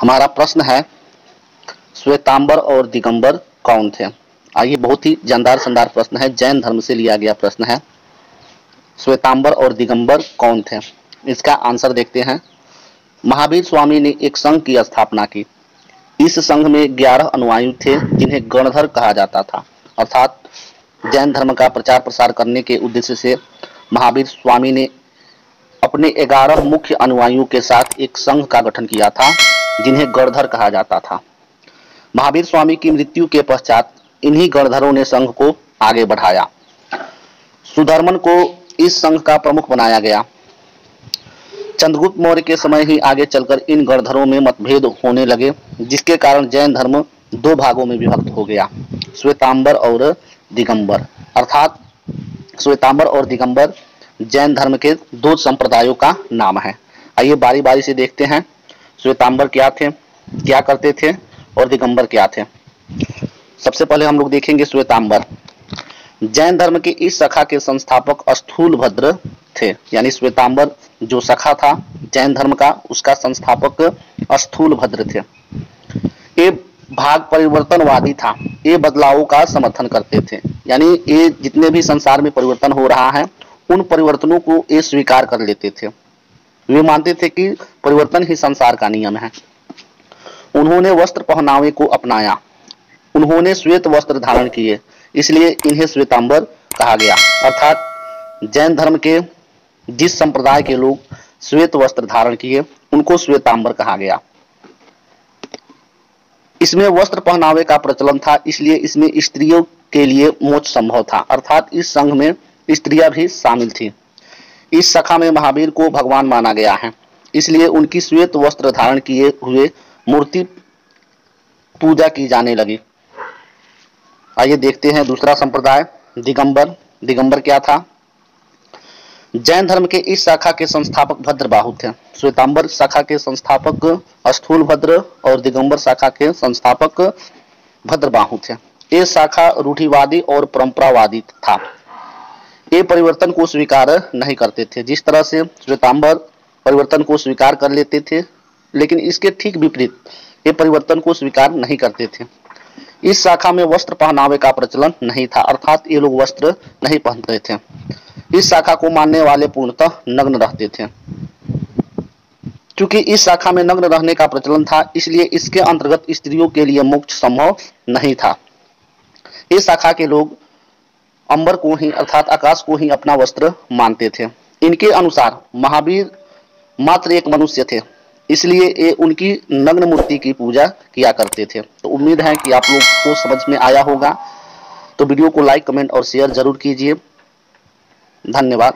हमारा प्रश्न है, श्वेतांबर और दिगंबर कौन थे? आइए बहुत ही जानदार शानदार प्रश्न है, जैन धर्म से लिया गया प्रश्न है। श्वेतांबर और दिगंबर कौन थे? इसका आंसर देखते हैं। महावीर स्वामी ने एक संघ की स्थापना की। इस संघ में ग्यारह अनुयायी थे, जिन्हें गणधर कहा जाता था। अर्थात जैन धर्म का प्रचार प्रसार करने के उद्देश्य से महावीर स्वामी ने अपने ग्यारह मुख्य अनुयायियों के साथ एक संघ का गठन किया था। जिन्हें गणधर कहा जाता था। महावीर स्वामी की मृत्यु के पश्चात इन्हीं गणधरों ने संघ को आगे बढ़ाया। सुधर्मन को इस संघ का प्रमुख बनाया गया। चंद्रगुप्त मौर्य के समय ही आगे चलकर इन गणधरों में मतभेद होने लगे, जिसके कारण जैन धर्म दो भागों में विभक्त हो गया, श्वेतांबर और दिगंबर। अर्थात श्वेतांबर और दिगंबर जैन धर्म के दो संप्रदायों का नाम है। आइए बारी बारी से देखते हैं। श्वेतांबर क्या थे? क्या करते थे? और दिगंबर क्या थे? सबसे पहले हम लोग देखेंगे श्वेतांबर जैन धर्म के इस शाखा के संस्थापक स्थूल भद्र थे। यानी श्वेतांबर जो शाखा था, जैन धर्म का, उसका संस्थापक स्थूल भद्र थे। ये भाग परिवर्तनवादी था। ये बदलावों का समर्थन करते थे। यानी ये जितने भी संसार में परिवर्तन हो रहा है, उन परिवर्तनों को ये स्वीकार कर लेते थे। वे मानते थे कि परिवर्तन ही संसार का नियम है। उन्होंने वस्त्र पहनावे को अपनाया। उन्होंने श्वेत वस्त्र धारण किए। इसलिए इन्हें श्वेतांबर कहा गया। अर्थात जैन धर्म के जिस संप्रदाय के लोग श्वेत वस्त्र धारण किए, उनको श्वेतांबर कहा गया। इसमें वस्त्र पहनावे का प्रचलन था, इसलिए इसमें स्त्रियों के लिए मोच संभव था। अर्थात इस संघ में स्त्रियाँ भी शामिल थी। इस शाखा में महावीर को भगवान माना गया है। इसलिए उनकी श्वेत वस्त्र धारण किए हुए मूर्ति पूजा की जाने लगी। आइए देखते हैं दूसरा संप्रदाय, दिगंबर। दिगंबर क्या था? जैन धर्म के इस शाखा के संस्थापक भद्र भद्रबाहु थे। श्वेतांबर शाखा के संस्थापक स्थूल भद्र और दिगंबर शाखा के संस्थापक भद्र भद्रबाहु थे। ये शाखा रूढ़िवादी और परंपरावादी था। ये परिवर्तन को स्वीकार नहीं करते थे। जिस तरह से श्वेतांबर परिवर्तन को स्वीकार कर लेते थे, लेकिन इसके ठीक विपरीत ये परिवर्तन को स्वीकार नहीं करते थे। इस शाखा में वस्त्र पहनावे का प्रचलन नहीं था, अर्थात ये लोग वस्त्र नहीं पहनते थे। इस शाखा को मानने वाले पूर्णतः नग्न रहते थे। क्योंकि इस शाखा में नग्न रहने का प्रचलन था, इसलिए इसके अंतर्गत स्त्रियों के लिए मुक्त संभव नहीं था। इस शाखा के लोग अंबर को ही, अर्थात आकाश को ही अपना वस्त्र मानते थे। इनके अनुसार महावीर मात्र एक मनुष्य थे। इसलिए ये उनकी नग्न मूर्ति की पूजा किया करते थे। तो उम्मीद है कि आप लोग को समझ में आया होगा। तो वीडियो को लाइक, कमेंट और शेयर ज़रूर कीजिए। धन्यवाद।